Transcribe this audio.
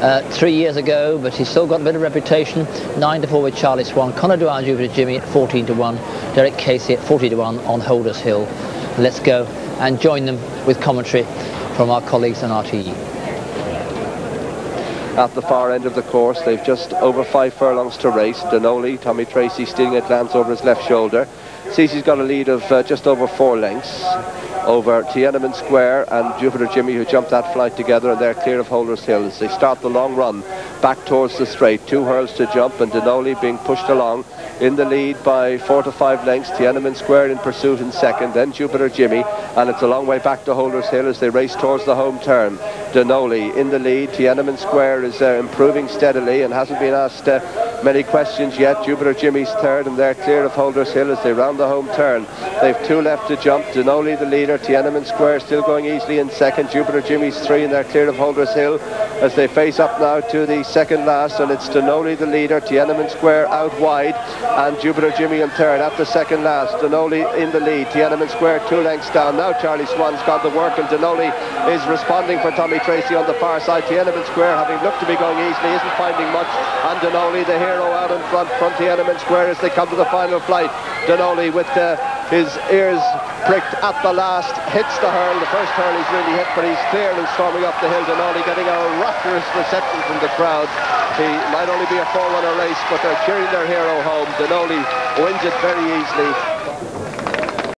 uh, three years ago, but he's still got a bit of reputation. 9 to 4 with Charlie Swan, Conor Dwyer Jupiter Jimmy at 14 to 1, Derek Casey at 40 to 1 on Holders Hill. Let's go and join them with commentary from our colleagues on RTE. At the far end of the course, they've just over five furlongs to race. Danoli, Tommy Treacy stealing a glance over his left shoulder. Cece's got a lead of uh, just over four lengths over Tiananmen Square and Jupiter Jimmy who jumped that flight together and they're clear of Holders Hill as they start the long run back towards the straight. Two hurls to jump and Danoli being pushed along in the lead by four to five lengths. Tiananmen Square in pursuit in second, then Jupiter Jimmy, and it's a long way back to Holders Hill as they race towards the home turn. Danoli in the lead. Tiananmen Square is uh, improving steadily and hasn't been asked uh, many questions yet. Jupiter Jimmy's third, and they're clear of Holders Hill as they round the home turn. They've two left to jump. Danoli the leader. Tiananmen Square still going easily in second. Jupiter Jimmy's three, and they're clear of Holders Hill as they face up now to the second last, and it's Danoli the leader. Tiananmen Square out wide and Jupiter Jimmy in third at the second last. Danoli in the lead. Tiananmen Square two lengths down. Now Charlie Swan's got the work and Danoli is responding for Tommy Treacy on the far side. Tiananmen Square having looked to be going easily isn't finding much and Danoli the hero out in front from Tiananmen Square as they come to the final flight. Danoli with uh, his ears pricked at the last, hits the hurl. The first hurl he's really hit, but he's clear and storming up the hill. Danoli getting a rapturous reception from the crowd. He might only be a four-runner race, but they're cheering their hero home. Danoli wins it very easily.